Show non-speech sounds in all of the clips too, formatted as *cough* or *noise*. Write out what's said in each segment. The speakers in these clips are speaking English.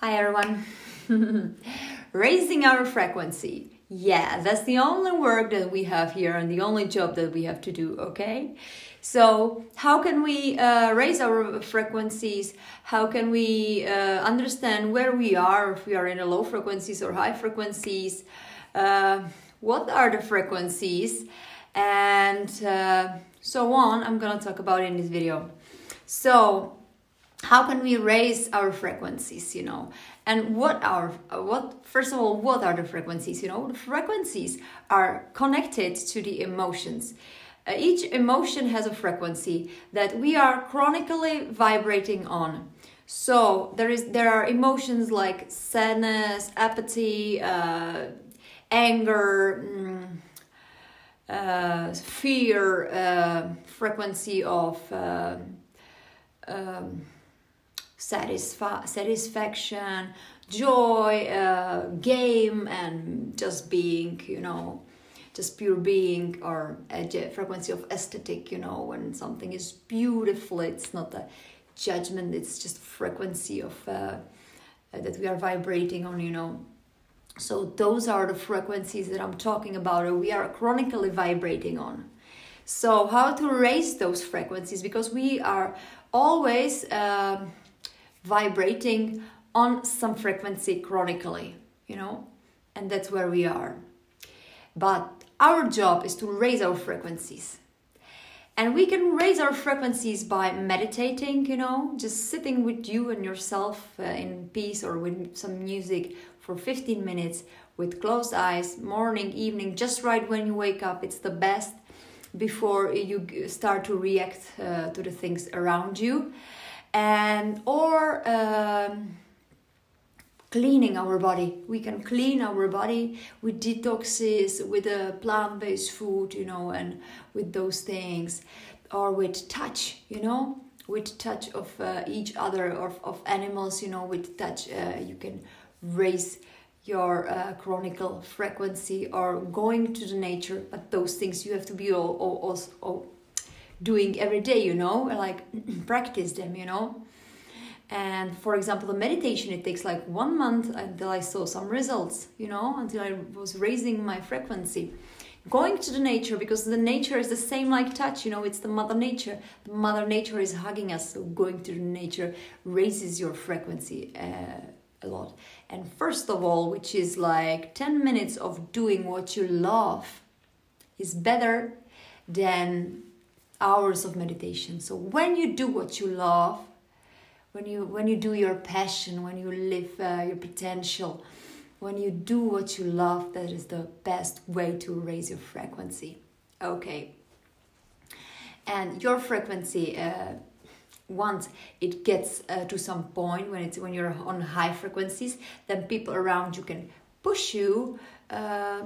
Hi everyone. *laughs* Raising our frequency. Yeah, that's the only work that we have here and the only job that we have to do, okay? So, how can we uh, raise our frequencies? How can we uh, understand where we are, if we are in a low frequencies or high frequencies? Uh, what are the frequencies? And uh, so on, I'm gonna talk about in this video. So, how can we raise our frequencies you know? And what are what first of all what are the frequencies you know? The frequencies are connected to the emotions. Uh, each emotion has a frequency that we are chronically vibrating on. So there is there are emotions like sadness apathy uh, anger mm, uh, fear uh, frequency of uh, um, satisfa- satisfaction, joy, uh, game, and just being, you know, just pure being, or a frequency of aesthetic, you know, when something is beautiful, it's not a judgment, it's just frequency of uh, that we are vibrating on, you know. So those are the frequencies that I'm talking about, we are chronically vibrating on. So how to raise those frequencies? Because we are always. Uh, vibrating on some frequency chronically, you know, and that's where we are. But our job is to raise our frequencies. And we can raise our frequencies by meditating, you know, just sitting with you and yourself uh, in peace or with some music for 15 minutes with closed eyes, morning, evening, just right when you wake up. It's the best before you start to react uh, to the things around you and or um, cleaning our body. We can clean our body with detoxes with a plant-based food you know and with those things. Or with touch you know with touch of uh, each other of, of animals you know with touch uh, you can raise your uh, chronicle frequency or going to the nature. But those things you have to be all, all, all, all doing every day you know like *clears throat* practice them you know. And for example the meditation it takes like one month until i saw some results you know until i was raising my frequency. Going to the nature because the nature is the same like touch you know it's the mother nature. The mother nature is hugging us so going to the nature raises your frequency uh, a lot. And first of all which is like 10 minutes of doing what you love is better than hours of meditation. So when you do what you love, when you when you do your passion, when you live uh, your potential, when you do what you love, that is the best way to raise your frequency. Okay. And your frequency, uh, once it gets uh, to some point when it's when you're on high frequencies, then people around you can push you uh,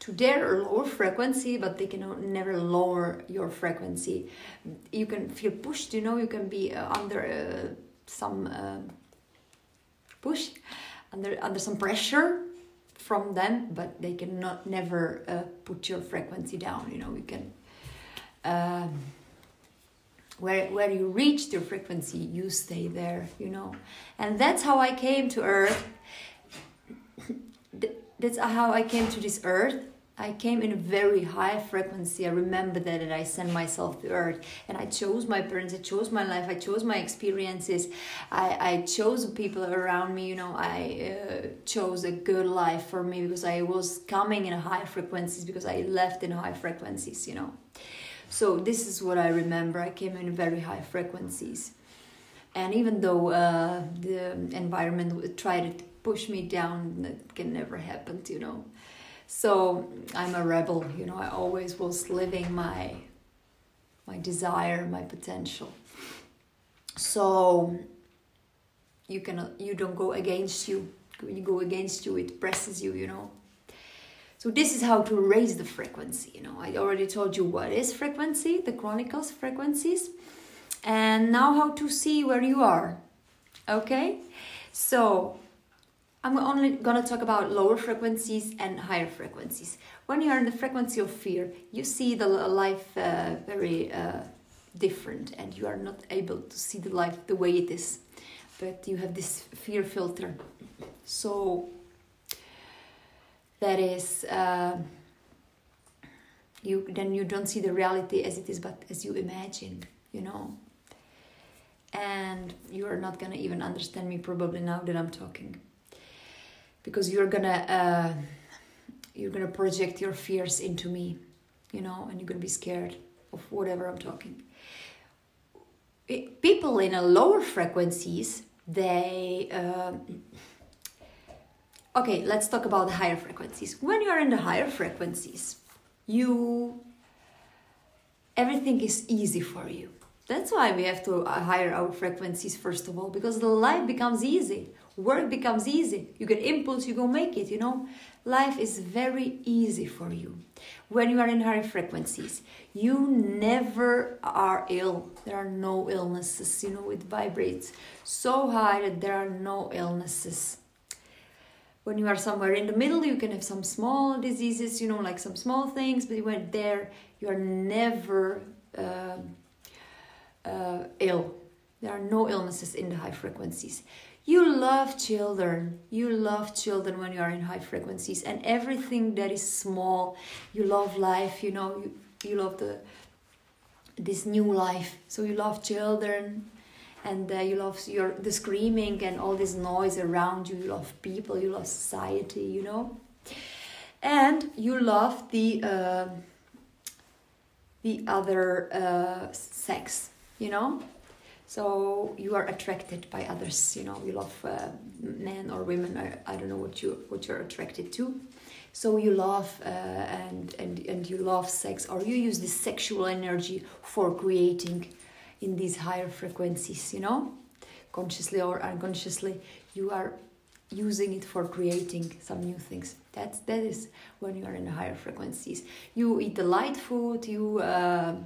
to their lower frequency, but they can never lower your frequency. You can feel pushed, you know, you can be uh, under uh, some uh, push, under under some pressure from them, but they cannot never uh, put your frequency down. You know, you can. Um, where, where you reach your frequency, you stay there, you know. And that's how I came to Earth. That's how I came to this Earth I came in a very high frequency. I remember that, and I sent myself to earth. And I chose my parents, I chose my life, I chose my experiences, I, I chose people around me. You know, I uh, chose a good life for me because I was coming in high frequencies, because I left in high frequencies, you know. So, this is what I remember. I came in very high frequencies. And even though uh, the environment tried to push me down, that can never happen, you know so I'm a rebel, you know, I always was living my my desire, my potential. So you cannot you don't go against you. You go against you, it presses you, you know. So this is how to raise the frequency, you know. I already told you what is frequency, the chronicles frequencies, and now how to see where you are. Okay? So I'm only gonna talk about lower frequencies and higher frequencies. When you are in the frequency of fear, you see the life uh, very uh, different and you are not able to see the life the way it is. but you have this fear filter. So that is uh, you then you don't see the reality as it is, but as you imagine, you know. And you are not gonna even understand me probably now that I'm talking, because you're gonna uh, you're gonna project your fears into me, you know, and you're gonna be scared of whatever I'm talking. It, people in a lower frequencies, they. Uh, okay, let's talk about the higher frequencies. When you are in the higher frequencies, you everything is easy for you. That's why we have to higher our frequencies first of all, because the life becomes easy. Work becomes easy. You get impulse, you go make it, you know. Life is very easy for you. When you are in higher frequencies, you never are ill. There are no illnesses, you know, it vibrates so high that there are no illnesses when you are somewhere in the middle you can have some small diseases you know like some small things but when there you are never uh, uh, ill there are no illnesses in the high frequencies you love children. You love children when you are in high frequencies. And everything that is small you love life you know you, you love the this new life. So you love children and uh, you love your the screaming and all this noise around you. You love people. You love society you know. And you love the uh, the other uh, sex you know so you are attracted by others you know you love uh, men or women I, I don't know what you what you're attracted to so you love uh, and and and you love sex or you use this sexual energy for creating in these higher frequencies, you know, consciously or unconsciously, you are using it for creating some new things. That's that is when you are in higher frequencies. You eat the light food. You uh,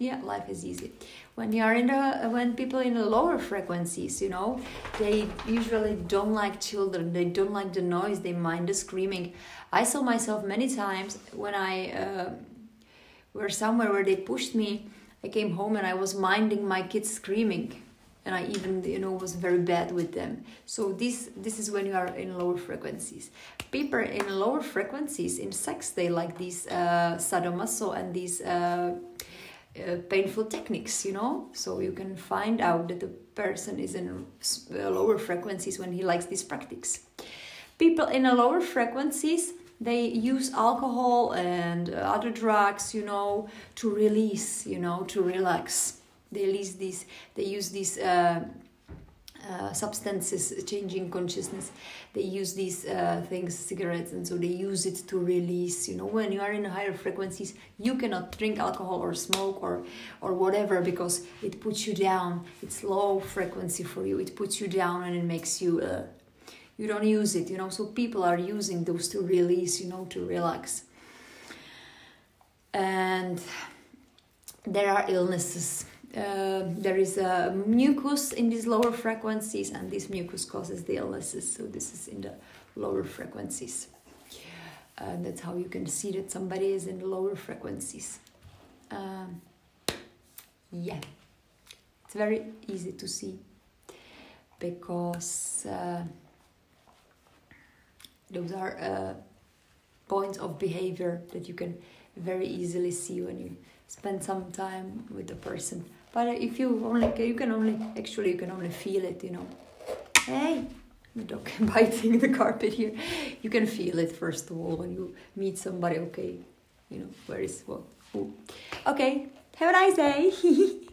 yeah, life is easy. When you are in the when people in the lower frequencies, you know, they usually don't like children. They don't like the noise. They mind the screaming. I saw myself many times when I uh, were somewhere where they pushed me I came home and I was minding my kids screaming and I even you know was very bad with them. So this this is when you are in lower frequencies. People in lower frequencies in sex they like these uh, sadomaso and these uh, uh, painful techniques, you know. So you can find out that the person is in uh, lower frequencies when he likes these practices. People in a lower frequencies they use alcohol and other drugs you know to release you know to relax they release these they use these uh, uh, substances changing consciousness. They use these uh, things cigarettes and so they use it to release you know when you are in higher frequencies you cannot drink alcohol or smoke or or whatever because it puts you down. It's low frequency for you. It puts you down and it makes you uh, you don't use it you know. So people are using those to release you know to relax. And there are illnesses uh, there is a mucus in these lower frequencies and this mucus causes the illnesses. So this is in the lower frequencies. And that's how you can see that somebody is in the lower frequencies. Um, yeah. It's very easy to see because uh, those are uh, points of behavior that you can very easily see when you spend some time with the person. But if you only you can only actually you can only feel it you know. Hey the dog *laughs* biting the carpet here. You can feel it first of all when you meet somebody okay you know where is what who? Okay have a nice day *laughs*